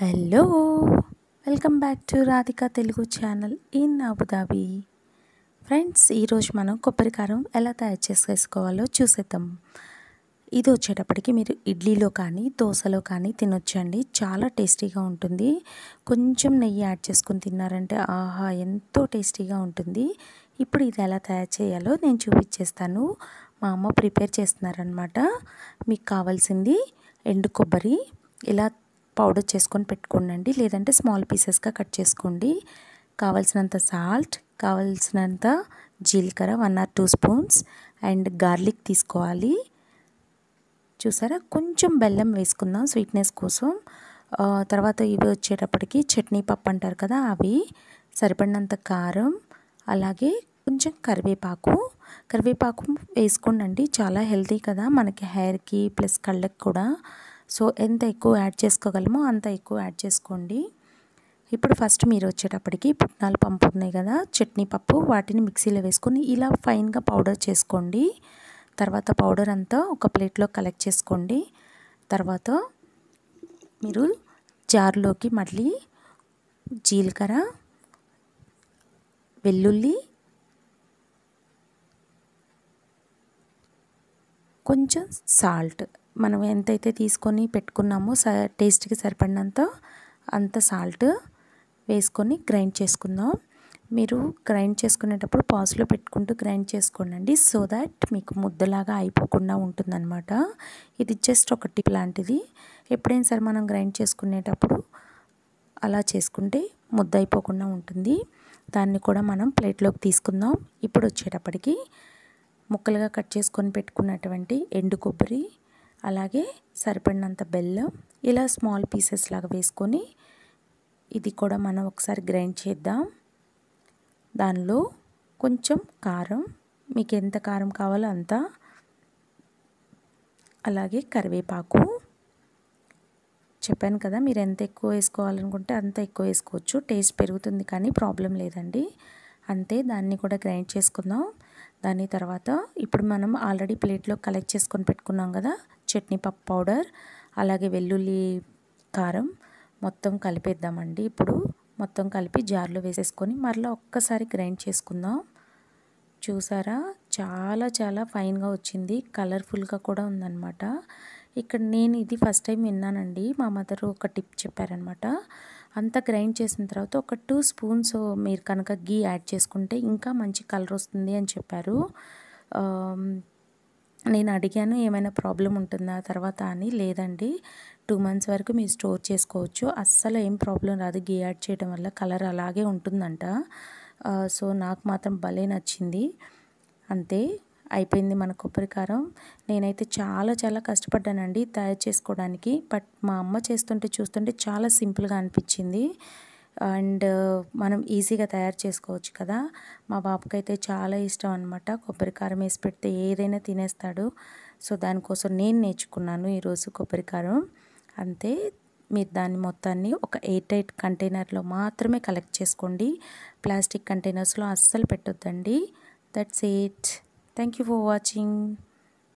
Hello welcome back to Radhika Telugu channel in Abu Dhabi. Friends ఈరోజు మనం కొబ్బరి కారం ఎలా తయారు చేసుకోవాలో చూసేద్దాం. ఇది వచ్చేటప్పటికి మీరు ఇడ్లీలో కానీ దోశలో కానీ తినొచ్చండి. చాలా టేస్టీగా ఉంటుంది. కొంచెం నెయ్యి యాడ్ చేసుకుని తిన్నారంటే ఆహా ఎంతో టేస్టీగా ఉంటుంది. ఇప్పుడు ఇది ఎలా తయారు చేయాలో నేను చూపించేస్తాను. మా అమ్మ ప్రిపేర్ చేస్తున్నారనమాట మీకు కావాల్సింది ఎండు కొబ్బరి ఇలా పౌడర్ చేసుకొని పెట్టుకోండి లేదంటే స్మాల్ పీసెస్గా కట్ చేసుకోండి. కావలసినంత సాల్ట్ కావలసినంత జీలకర్ర one or two spoons and garlic తీసుకోవాలి. చూసారా? కొంచెం బెల్లం వేసుకుందాం స్వీట్నెస్ కోసం. తర్వాత ఇవి వచ్చేటప్పటికి చట్నీ పప్పు అంటారు కదా అవి. సరిపడినంత కారం అలాగే కొంచెం కరివేపాకు. కరివేపాకు వేసుకోండి చాలా హెల్తీ కదా మనకి హెయిర్కి ప్లస్ కళ్ళకి కూడా. సో ఎంత ఎక్కువ యాడ్ చేసుకోగలమో అంత ఎక్కువ యాడ్ చేసుకోండి. ఇప్పుడు ఫస్ట్ మీరు వచ్చేటప్పటికి పుట్నాలు పంపు ఉన్నాయి కదా చట్నీ పప్పు వాటిని మిక్సీలో వేసుకొని ఇలా ఫైన్గా పౌడర్ చేసుకోండి. తర్వాత పౌడర్ అంతా ఒక ప్లేట్లో కలెక్ట్ చేసుకోండి. తర్వాత మీరు జార్లోకి మళ్ళీ జీలకర్ర వెల్లుల్లి కొంచెం సాల్ట్ మనం ఎంతైతే తీసుకొని పెట్టుకున్నామో స టేస్ట్కి సరిపడినంత అంత సాల్ట్ వేసుకొని గ్రైండ్ చేసుకుందాం. మీరు గ్రైండ్ చేసుకునేటప్పుడు పాస్లో పెట్టుకుంటూ గ్రైండ్ చేసుకోండి సో దాట్ మీకు ముద్దలాగా అయిపోకుండా ఉంటుందన్నమాట. ఇది జస్ట్ ఒక టిప్ లాంటిది. ఎప్పుడైనా సరే మనం గ్రైండ్ చేసుకునేటప్పుడు అలా చేసుకుంటే ముద్ద అయిపోకుండా ఉంటుంది. దాన్ని కూడా మనం ప్లేట్లోకి తీసుకుందాం. ఇప్పుడు వచ్చేటప్పటికి ముక్కలుగా కట్ చేసుకొని పెట్టుకున్నటువంటి ఎండు కొబ్బరి అలాగే సరిపడినంత బెల్లం ఇలా స్మాల్ పీసెస్ లాగా వేసుకొని ఇది కూడా మనం ఒకసారి గ్రైండ్ చేద్దాం. దానిలో కొంచెం కారం మీకు ఎంత కారం కావాలో అంత. అలాగే కరివేపాకు. చెప్పాను కదా మీరు ఎంత ఎక్కువ వేసుకోవాలనుకుంటే అంత ఎక్కువ వేసుకోవచ్చు. టేస్ట్ పెరుగుతుంది కానీ ప్రాబ్లం లేదండి. అంతే దాన్ని కూడా గ్రైండ్ చేసుకుందాం. దాని తర్వాత ఇప్పుడు మనం ఆల్రెడీ ప్లేట్లో కలెక్ట్ చేసుకొని పెట్టుకున్నాం కదా చట్నీ పప్పు పౌడర్ అలాగే వెల్లుల్లి కారం మొత్తం కలిపేద్దామండి. ఇప్పుడు మొత్తం కలిపి జార్లో వేసేసుకొని మరలా ఒక్కసారి గ్రైండ్ చేసుకుందాం. చూసారా? చాలా చాలా ఫైన్గా వచ్చింది. కలర్ఫుల్గా కూడా ఉందన్నమాట. ఇక్కడ నేను ఇది ఫస్ట్ టైం విన్నానండి. మా మదర్ ఒక టిప్ చెప్పారనమాట అంతా గ్రైండ్ చేసిన తర్వాత ఒక టూ స్పూన్స్ మీరు కనుక గీ యాడ్ చేసుకుంటే ఇంకా మంచి కలర్ వస్తుంది అని చెప్పారు. నేను అడిగాను ఏమైనా ప్రాబ్లం ఉంటుందా తర్వాత అని. లేదండి. టూ మంత్స్ వరకు మీరు స్టోర్ చేసుకోవచ్చు. అస్సలు ఏం ప్రాబ్లం రాదు. గీ యాడ్ చేయడం వల్ల కలర్ అలాగే ఉంటుందంట. సో నాకు మాత్రం భలే నచ్చింది. అంతే. అయిపోయింది మన కొబ్బరి కారం నేనైతే చాలా చాలా కష్టపడ్డానండి తయారు చేసుకోవడానికి. బట్ మా అమ్మ చేస్తుంటే చూస్తుంటే చాలా సింపుల్గా అనిపించింది. అండ్ మనం ఈజీగా తయారు చేసుకోవచ్చు కదా. మా బాబుకైతే చాలా ఇష్టం అనమాట కొబ్బరి కారం వేసి పెడితే ఏదైనా తినేస్తాడు. సో దానికోసం నేను నేర్చుకున్నాను ఈరోజు కొబ్బరి కారం అంతే మీరు దాన్ని మొత్తాన్ని ఒక ఎయిట్ ఎయిట్ కంటైనర్లో మాత్రమే కలెక్ట్ చేసుకోండి. ప్లాస్టిక్ కంటైనర్స్లో అస్సలు పెట్టొద్దండి. That's it thank you for watching